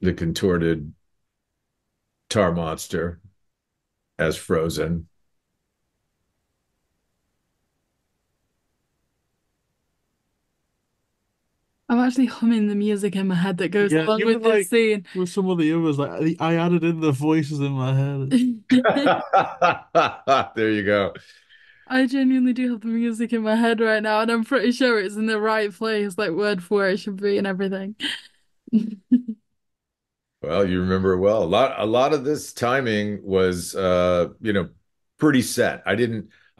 the contorted tar monster as frozen. I'm actually humming the music in my head that goes Yeah, along even with this scene. with some of the others, like I added in the voices in my head. there you go. I genuinely do have the music in my head right now, and I'm pretty sure it's in the right place, like word for where it should be and everything. Well, you remember well. A lot, a lot of this timing was, uh, you know, pretty set. I didn't,